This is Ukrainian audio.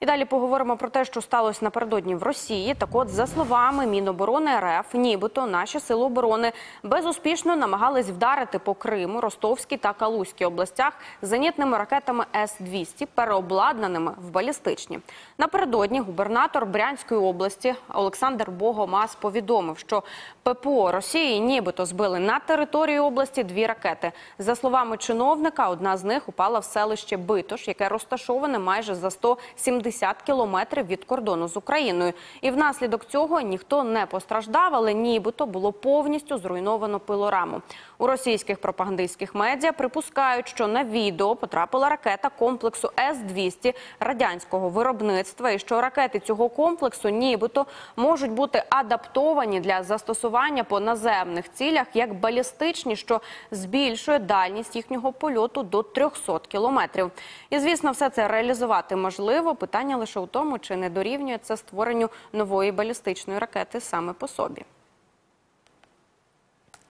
І далі поговоримо про те, що сталося напередодні в Росії. Так, от, за словами Міноборони РФ, нібито наші сили оборони безуспішно намагались вдарити по Криму, Ростовській та Калузькій областях зенітними ракетами С-200, переобладнаними в балістичні. Напередодні губернатор Брянської області Олександр Богомаз повідомив, що ППО Росії нібито збили на території області дві ракети. За словами чиновника, одна з них упала в селище Битош, яке розташоване майже за 170 кілометрів від кордону з Україною. І внаслідок цього ніхто не постраждав, але нібито було повністю зруйновано пилораму. У російських пропагандистських медіа припускають, що на відео потрапила ракета комплексу С-200 радянського виробництва, і що ракети цього комплексу нібито можуть бути адаптовані для застосування по наземних цілях як балістичні, що збільшує дальність їхнього польоту до 300 кілометрів. І звісно, все це реалізувати можливо. Питання лише у тому, чи не дорівнює це створенню нової балістичної ракети саме по собі.